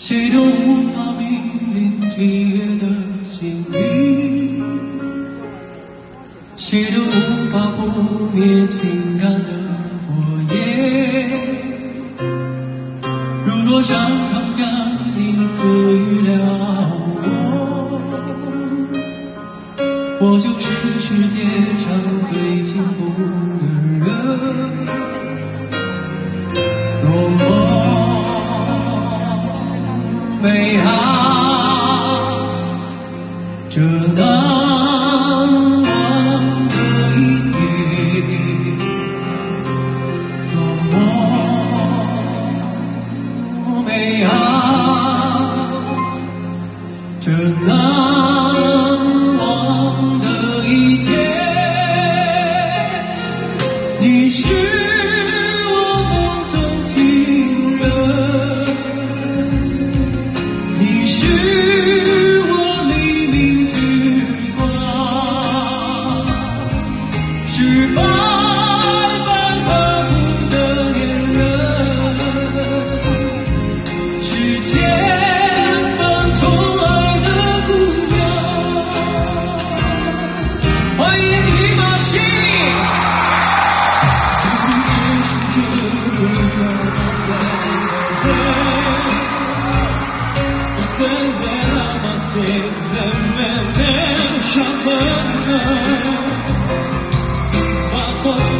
谁都无法平定今夜的心灵，谁都无法扑灭情感的火焰。如若上苍将你赐予了我，我就是世界上。美好，这难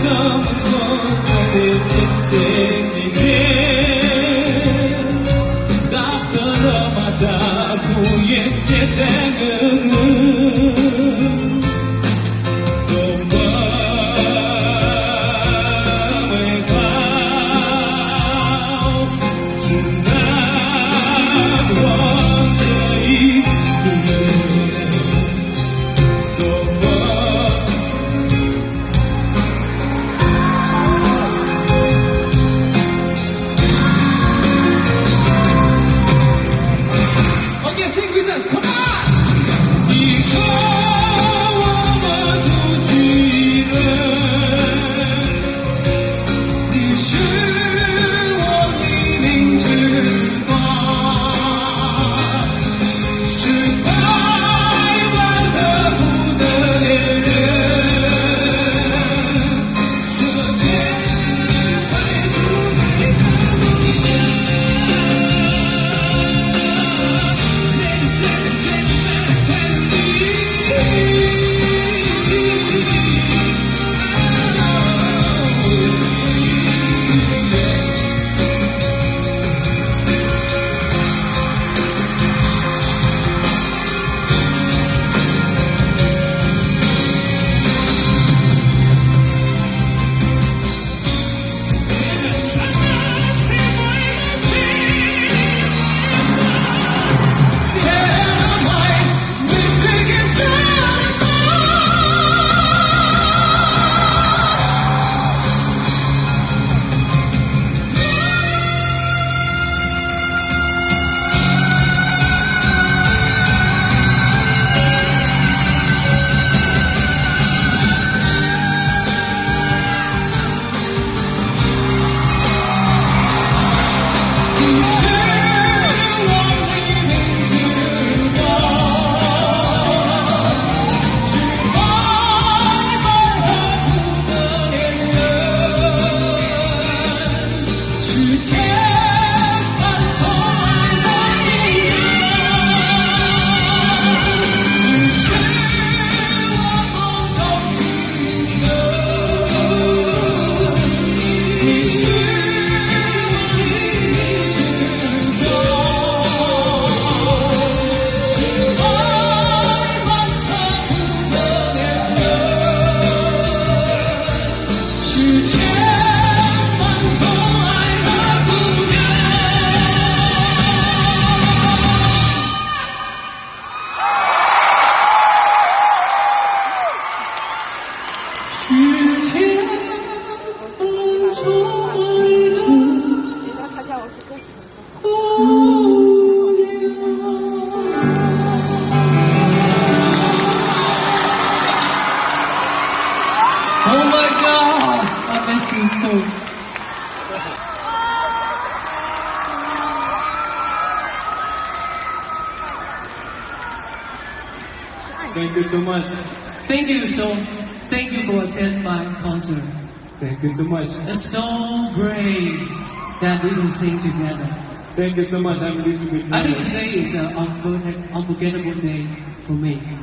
não, não, não, não. God! I miss you so. Thank you so much. Thank you so Thank you for attending my concert. Thank you so much. It's so great that we can sing together. Thank you so much. I'm a little bit I think today is an unforgettable day for me.